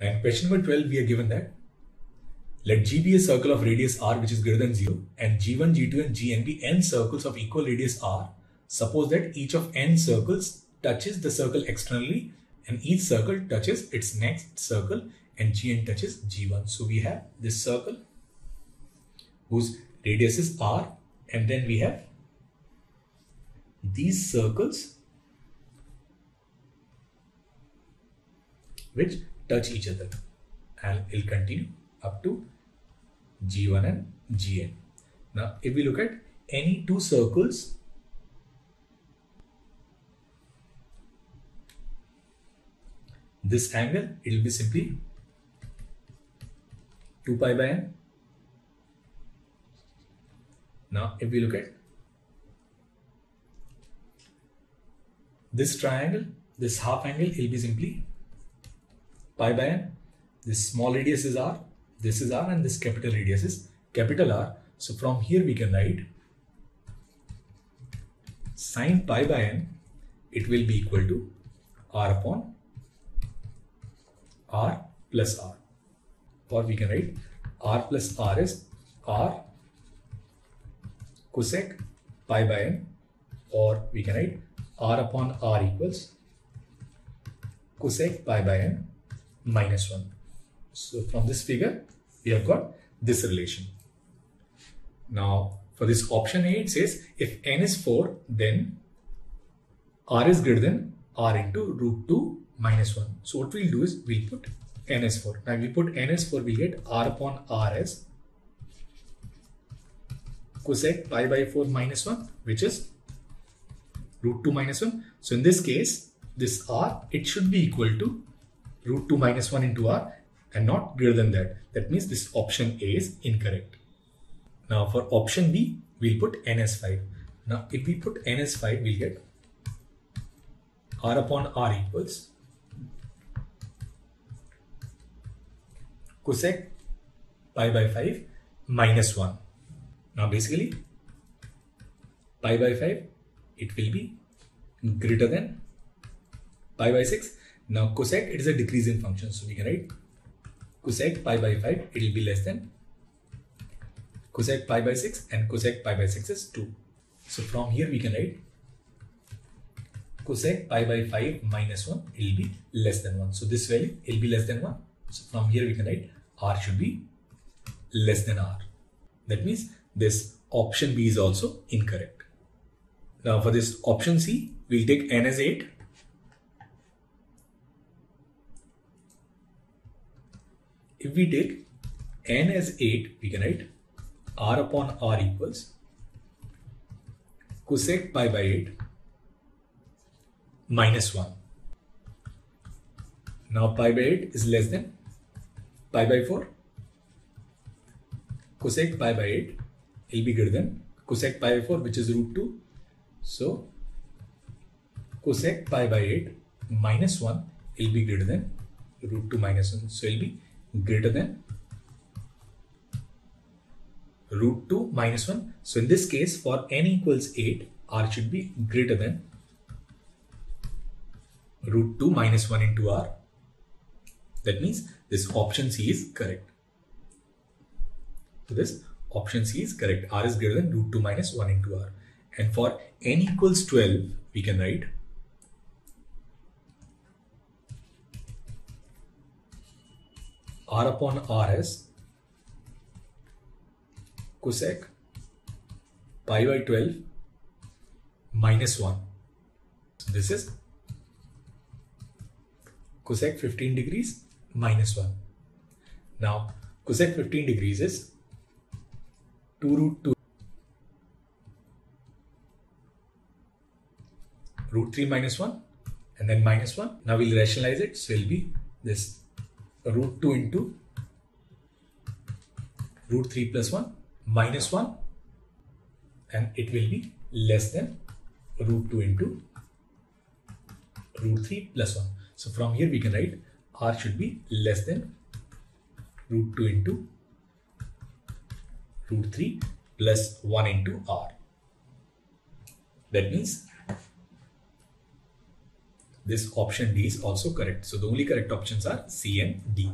In question number 12, we are given that let G be a circle of radius r which is greater than 0 and G1, G2 and Gn be n circles of equal radius r. Suppose that each of n circles touches the circle externally and each circle touches its next circle and Gn touches G1. So we have this circle whose radius is r and then we have these circles which touch each other and it'll continue up to G1 and Gn. Now, if we look at any two circles, this angle, it will be simply 2 pi by n. Now, if we look at this triangle, this half angle, it will be simply pi by n. This small radius is r, this is r and this capital radius is capital R. So from here we can write sine pi by n, it will be equal to r upon r plus r. Or we can write r plus r is r cosec pi by n or we can write r upon r equals cosec pi by n minus 1. So from this figure, we have got this relation. Now, for this option A, it says if n is 4, then r is greater than r into root 2 minus 1. So what we'll do is we'll put n as 4. Now, we put n as 4, we get r upon r as cosec pi by 4 minus 1, which is root 2 minus 1. So in this case, this r, it should be equal to root 2 minus 1 into r and not greater than that. That means this option A is incorrect. Now for option B, we'll put n as 5. Now if we put n as 5, we'll get r upon r equals cosec pi by 5 minus 1. Now basically pi by 5, it will be greater than pi by 6. Now cosec, it is a decreasing function. So we can write cosec pi by 5, it will be less than cosec pi by 6 and cosec pi by 6 is 2. So from here we can write cosec pi by 5 minus 1 it will be less than 1. So this value will be less than 1. So from here we can write r should be less than r. That means this option B is also incorrect. Now for this option C, we'll take n as 8. If we take n as 8, we can write r upon r equals cosec pi by 8 minus 1. Now pi by 8 is less than pi by 4. Cosec pi by 8 will be greater than cosec pi by 4 which is root 2. So cosec pi by 8 minus 1 will be greater than root 2 minus 1. So it will be greater than root 2 minus 1. So in this case for n equals 8 r should be greater than root 2 minus 1 into r. That means this option C is correct. So this option C is correct. R is greater than root 2 minus 1 into r. And for n equals 12, we can write r upon RS cosec pi by 12 minus 1. So this is cosec 15 degrees minus 1. Now cosec 15 degrees is 2 root 2 root 3 minus 1 and then minus 1. Now we'll rationalize it. So it'll be this root 2 into root 3 plus 1 minus 1 and it will be less than root 2 into root 3 plus 1. So from here we can write r should be less than root 2 into root 3 plus 1 into r. That means this option D is also correct. So the only correct options are C and D.